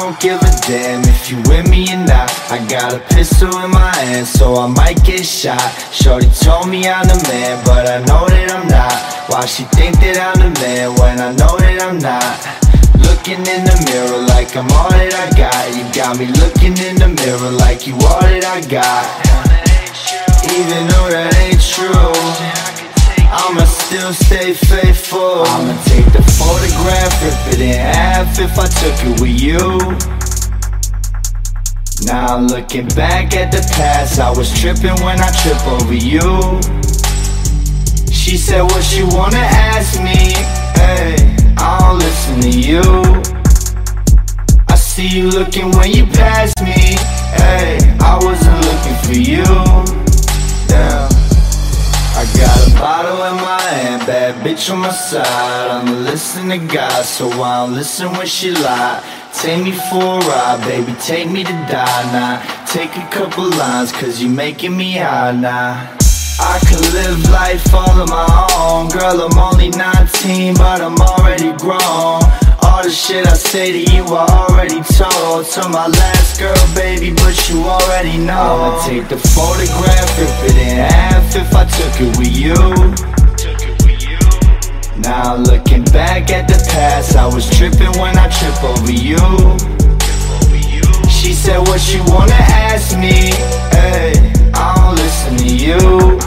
don't give a damn if you with me or not. I got a pistol in my hand so I might get shot. Shorty told me I'm the man but I know that I'm not. Why she think that I'm the man when I know that I'm not? Looking in the mirror like I'm all that I got. You got me looking in the mirror like you all that I got still stay faithful. I'ma take the photograph, rip it in half if I took it with you. Now looking back at the past I was tripping when I trip over you. She said what she wanna ask me Hey, I don't listen to you. I see you looking when you pass me Hey, I wasn't looking on my side. I'ma listen to God, so I don't listen when she lie. Take me for a ride, baby, take me to die. Now Take a couple lines, cause you making me high now I could live life all on my own. Girl, I'm only 19, but I'm already grown. All the shit I say to you I already told. To my last girl, baby, but you already know. I'ma take the photograph, rip it in half if I took it with you Now looking back at the past I was tripping when I trip over you. She said what she wanna ask me Hey, I don't listen to you.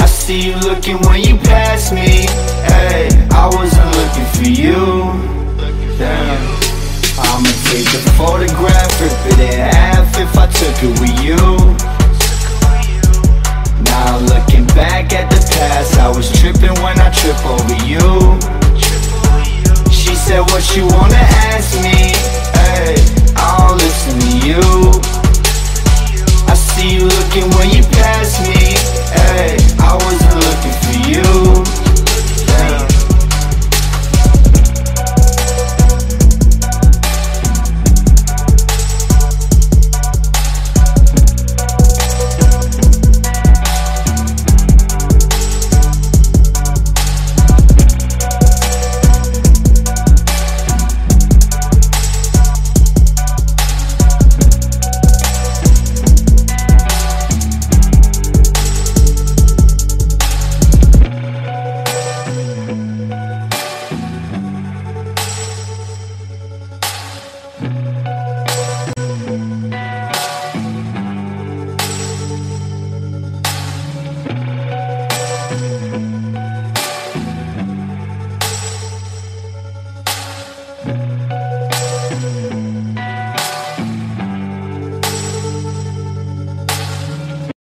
I see you looking when you pass me Hey, I wasn't looking for you. Damn I'ma take the photograph, rip it in half if I took it with you what you wanna ask me. Hey, I don't listen to you. I see you looking when you pass me.